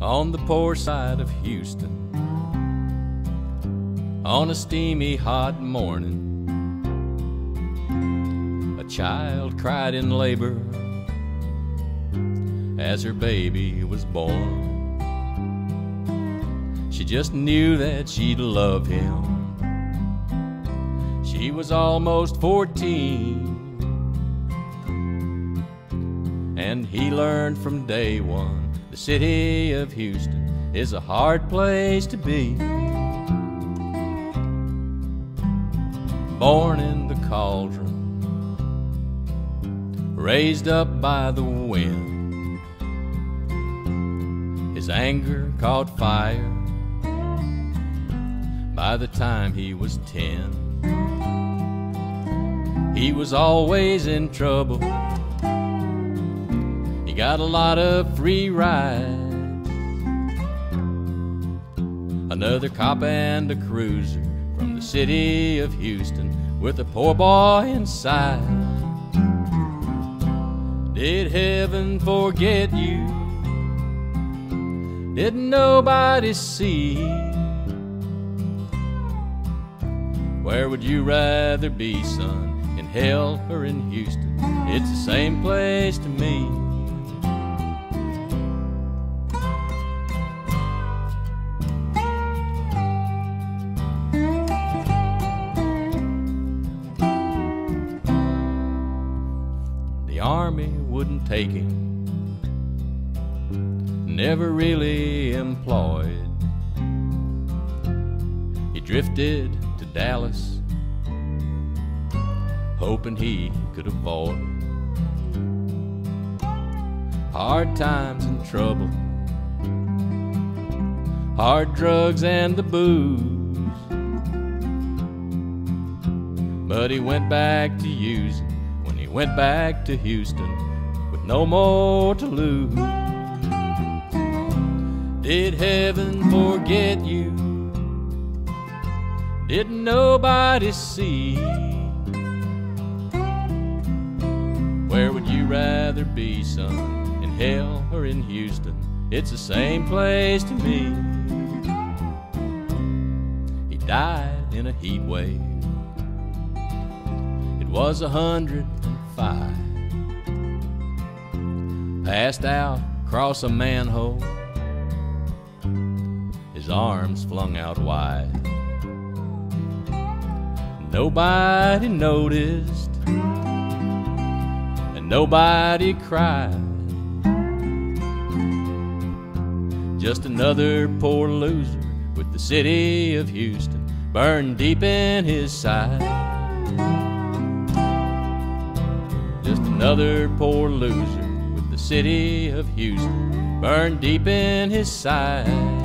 on the poor side of Houston on a steamy hot morning. A child cried in labor as her baby was born. She just knew that she'd love him. She was almost 14. And he learned from day one the city of Houston is a hard place to be. Born in the cauldron, raised up by the wind. His anger caught fire by the time he was ten. He was always in trouble got a lot of free rides. Another cop and a cruiser from the city of Houston with a poor boy inside. Did heaven forget you? Didn't nobody see? Where would you rather be, son? In hell or in Houston? It's the same place to me. Army wouldn't take him. Never really employed. He drifted to Dallas, hoping he could avoid hard times and trouble, hard drugs and the booze. But he went back to using went back to Houston with no more to lose. Did heaven forget you? Didn't nobody see? Where would you rather be, son? In hell or in Houston? It's the same place to me. He died in a heat wave. It was a hundred five. Passed out across a manhole, his arms flung out wide. Nobody noticed, and nobody cried. Just another poor loser with the city of Houston burned deep in his side. Just another poor loser with the city of Houston burned deep in his side.